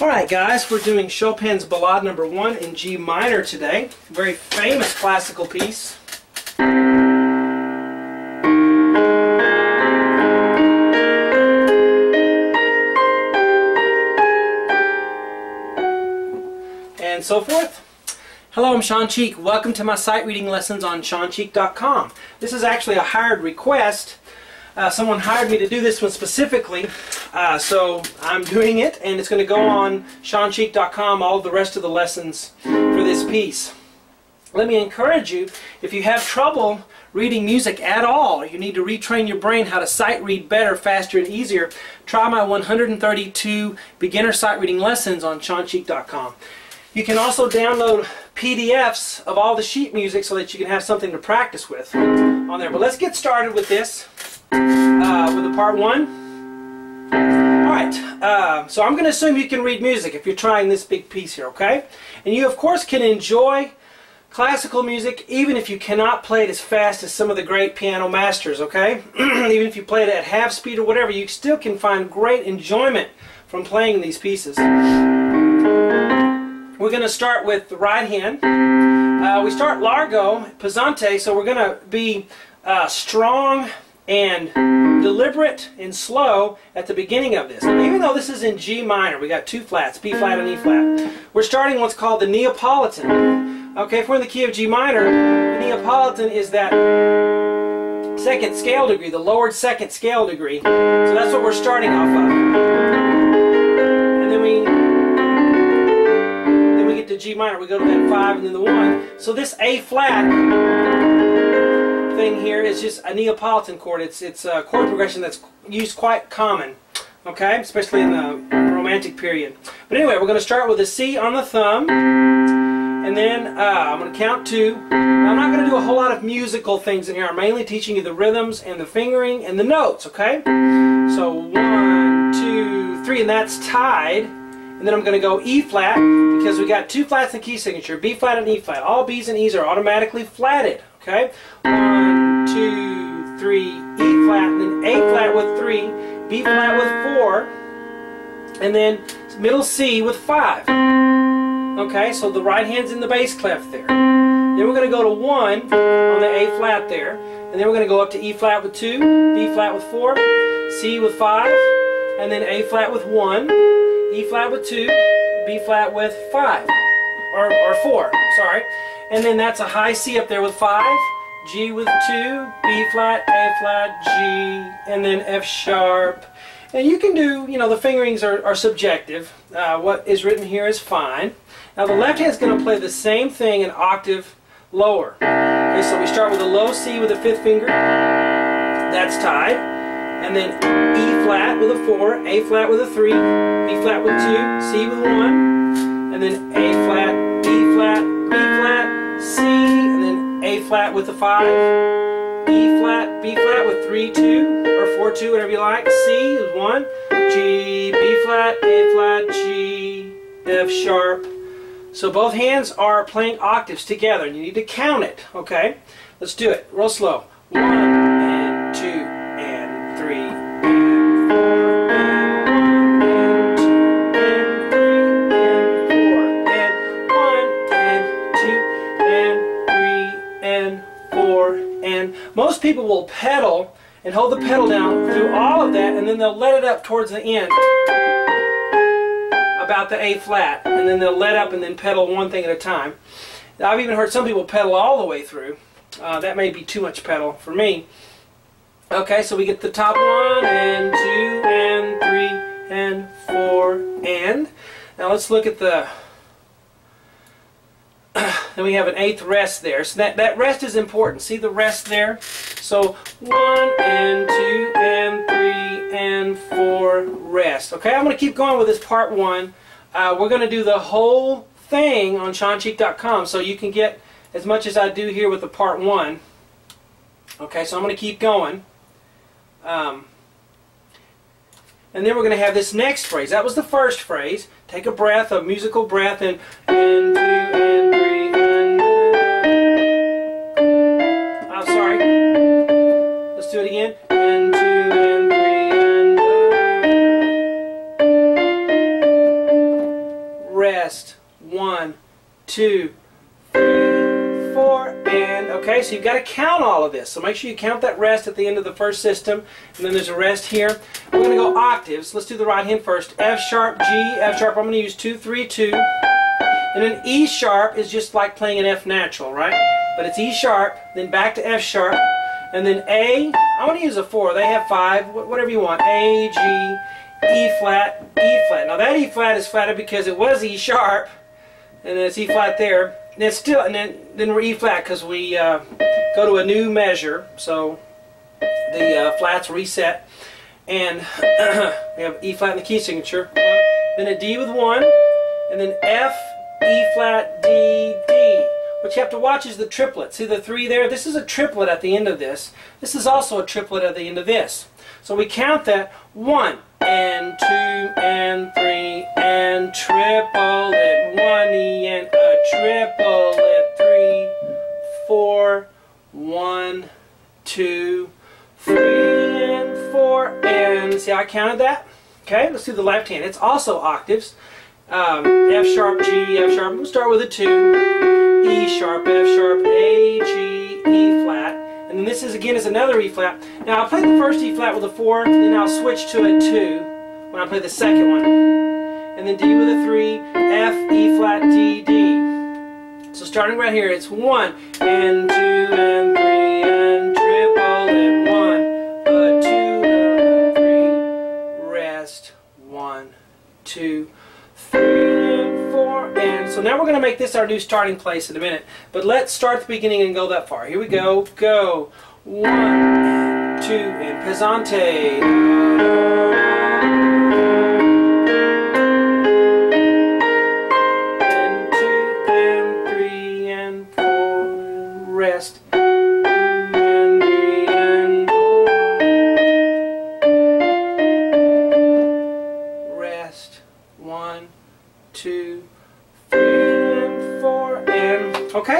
Alright guys, we're doing Chopin's Ballade number 1 in G minor today. Very famous classical piece. And so forth. Hello, I'm Shawn Cheek. Welcome to my sight reading lessons on ShawnCheek.com. This is actually a hired request. Uh, someone hired me to do this one specifically, uh, so I'm doing it, and it's going to go on ShawnCheek.com, all the rest of the lessons for this piece. Let me encourage you, if you have trouble reading music at all, you need to retrain your brain how to sight read better, faster, and easier, try my 132 beginner sight reading lessons on ShawnCheek.com. You can also download PDFs of all the sheet music so that you can have something to practice with on there. But let's get started with this, uh, with the part one. Alright, uh, so I'm going to assume you can read music if you're trying this big piece here, okay? And you, of course, can enjoy classical music even if you cannot play it as fast as some of the great piano masters, okay? even if you play it at half speed or whatever, you still can find great enjoyment from playing these pieces. We're going to start with the right hand. Uh, we start largo, pesante, so we're going to be uh, strong and deliberate and slow at the beginning of this. Even though this is in G minor, we got two flats, B flat and E flat. We're starting what's called the Neapolitan. Okay, if we're in the key of G minor, the Neapolitan is that second scale degree, the lowered second scale degree. So that's what we're starting off of. And then we then we get to G minor, we go to that 5 and then the 1. So this A flat thing here is just a Neapolitan chord. It's, it's a chord progression that's used quite common, okay, especially in the Romantic period. But anyway, we're going to start with a C on the thumb, and then uh, I'm going to count two. Now, I'm not going to do a whole lot of musical things in here. I'm mainly teaching you the rhythms and the fingering and the notes, okay? So one, two, three, and that's tied. And then I'm going to go E flat because we got two flats in key signature, B flat and E flat. All B's and E's are automatically flatted. Okay? One, two, three, E flat, and then A flat with three, B flat with four, and then middle C with five. Okay, so the right hand's in the bass clef there. Then we're going to go to one on the A flat there, and then we're going to go up to E flat with two, B flat with four, C with five, and then A flat with one, E flat with 2, B flat with 5, or, or 4, sorry. And then that's a high C up there with 5, G with 2, B flat, A flat, G, and then F sharp. And you can do, you know, the fingerings are, are subjective. Uh, what is written here is fine. Now the left hand is going to play the same thing an octave lower. Okay, so we start with a low C with a fifth finger. That's tied and then E flat with a 4, A flat with a 3, B flat with 2, C with 1, and then A flat, flat with a 5, E flat, B flat with 3, 2, or 4, 2, whatever you like, C is 1, G, B flat, A flat, G, F sharp. So both hands are playing octaves together, and you need to count it, okay? Let's do it, real slow. One, Most people will pedal and hold the pedal down through all of that and then they'll let it up towards the end about the A flat and then they'll let up and then pedal one thing at a time. I've even heard some people pedal all the way through. Uh, that may be too much pedal for me. Okay, so we get the top one and two and three and four and. Now let's look at the then we have an eighth rest there. So that, that rest is important. See the rest there? So one and two and three and four rest. Okay, I'm going to keep going with this part one. Uh, we're going to do the whole thing on ShawnCheek.com so you can get as much as I do here with the part one. Okay, so I'm going to keep going. Um, and then we're going to have this next phrase. That was the first phrase. Take a breath, a musical breath, and, and two and three. Do it again. And two and three and rest, one, two, three, four, and okay, so you've got to count all of this. So make sure you count that rest at the end of the first system, and then there's a rest here. We're going to go octaves. Let's do the right hand first. F sharp, G, F sharp. I'm going to use two, three, two, and then E sharp is just like playing an F natural, right? But it's E sharp, then back to F sharp, and then A, I want to use a four. They have five, whatever you want. A, G, E flat, E flat. Now that E flat is flatted because it was E sharp, and then it's E flat there. And it's still, and then then we're E flat because we uh, go to a new measure. So the uh, flats reset, and we have E flat in the key signature. Then a D with one, and then F, E flat, D, D. What you have to watch is the triplet. See the three there? This is a triplet at the end of this. This is also a triplet at the end of this. So we count that one and two and three and triple it one E and a triple it three four one two three and four and see how I counted that? Okay, let's do the left hand. It's also octaves. Um, F sharp, G, F sharp. We'll start with a two. E sharp, F sharp, A, G, E flat. And then this is again is another E flat. Now I play the first E flat with a 4, then I'll switch to a 2 when I play the second one. And then D with a 3, F, E flat, D, D. So starting right here, it's 1 and 2 and 3. Going to make this our new starting place in a minute. But let's start at the beginning and go that far. Here we go. Go. One, two, and pesante. And two, and three, and four. Rest.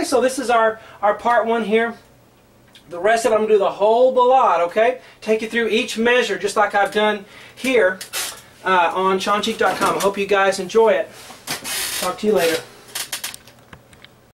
So this is our our part one here. The rest of it, I'm going to do the whole ballade, okay? Take you through each measure, just like I've done here uh, on ShawnCheek.com. I hope you guys enjoy it. Talk to you later.